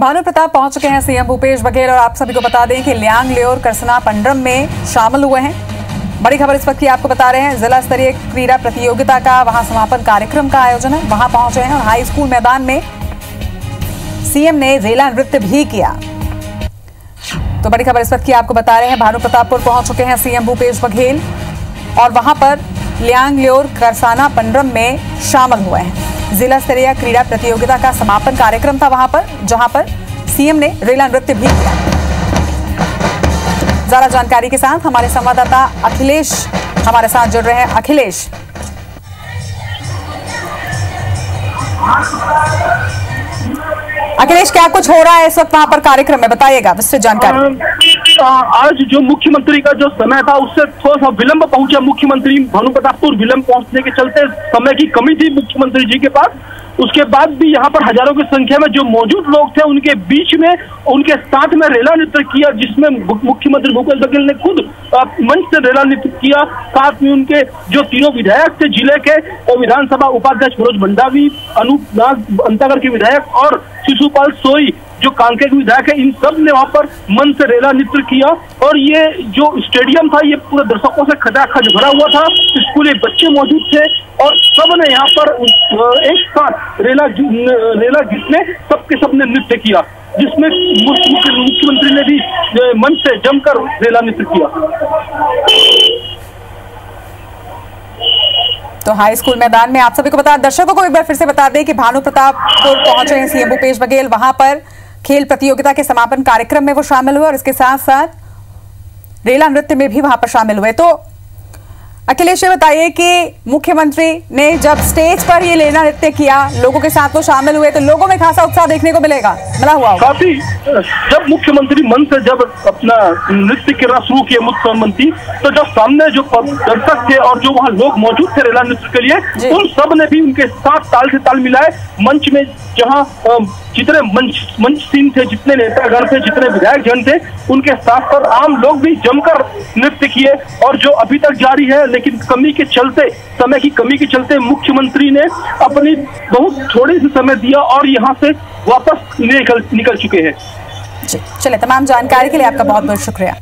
भानु प्रताप पहुँच चुके हैं सीएम भूपेश बघेल और आप सभी को बता दें कि लियांग लेओर करसना पंडरम में शामिल हुए हैं। बड़ी खबर इस वक्त की आपको बता रहे हैं, जिला स्तरीय क्रीड़ा प्रतियोगिता का वहाँ समापन कार्यक्रम का आयोजन है। वहाँ पहुँचे हैं और हाई स्कूल मैदान में सीएम ने रेला नृत्य भी किया। तो बड़ी खबर इस वक्त की आपको बता रहे हैं, भानु प्रतापपुर पहुँच चुके हैं सीएम भूपेश बघेल और वहाँ पर लियांग ल्योर करसाना पंडरम में शामिल हुए हैं। जिला स्तरीय क्रीड़ा प्रतियोगिता का समापन कार्यक्रम था वहाँ पर, जहाँ पर सीएम ने रेला नृत्य भी किया। ज़्यादा जानकारी के साथ हमारे संवाददाता अखिलेश, हमारे साथ जुड़ रहे हैं अखिलेश। अखिलेश, क्या कुछ हो रहा है इस वक्त वहाँ पर कार्यक्रम में? बताइएगा, विस्तृत जानकारी। आज जो मुख्यमंत्री का जो समय था, उससे थोड़ा सा विलंब पहुँचा मुख्यमंत्री भानु प्रतापपुर विलंब पहुँचने के चलते समय की कमी थी मुख्यमंत्री जी के पास। उसके बाद भी यहाँ पर हज़ारों की संख्या में जो मौजूद लोग थे, उनके बीच में, उनके साथ में रेला नृत्य किया, जिसमें मुख्यमंत्री भूपेश बघेल ने खुद मंच से रेला नृत्य किया। साथ में उनके जो तीनों विधायक थे, ज़िले के वो विधानसभा उपाध्यक्ष मनोज भंडावी, अनूप नाग अंतागढ़ के विधायक और शिशुपाल सोई, जो कांके के विधायक है, इन सबने वहाँ पर मन से रेला नृत्य किया। और ये जो स्टेडियम था, ये पूरे दर्शकों से खचाखच भरा हुआ था। स्कूली बच्चे मौजूद थे। और सबने यहाँ पर एक साथ रेला रेला जिसने सबके सबने नृत्य किया, जिसमें मुख्यमंत्री ने भी मंच से जमकर रेला नृत्य किया। तो हाई स्कूल मैदान में आप सभी को बता, दर्शकों को एक बार फिर से बता दें कि भानु प्रताप पहुँचे हैं सीएम भूपेश बघेल। वहाँ पर खेल प्रतियोगिता के समापन कार्यक्रम में वो शामिल हुए और इसके साथ साथ रेला नृत्य में भी वहाँ पर शामिल हुए। तो अखिलेश बताइए कि मुख्यमंत्री ने जब स्टेज पर ये लेना नृत्य किया लोगों के साथ वो शामिल हुए तो लोगों में खासा उत्साह देखने को मिलेगा। मिला हुआ काफ़ी जब मुख्यमंत्री मन से जब अपना नृत्य करना शुरू किया मुख्यमंत्री तो जब सामने जो दर्शक थे और जो वहाँ लोग मौजूद थे रेला नृत्य के लिए उन सबने भी उनके साथ ताल से ताल मिलाए। मंच में जहाँ जितने मंच मंच सीन थे जितने नेतागण थे जितने विधायक जन थे उनके साथ साथ आम लोग भी जमकर नृत्य किए। और जो अभी तक जारी है लेकिन कमी के चलते, समय की कमी के चलते मुख्यमंत्री ने अपनी बहुत थोड़े से समय दिया और यहाँ से वापस निकल निकल चुके हैं। चलिए, तमाम जानकारी के लिए आपका बहुत बहुत शुक्रिया।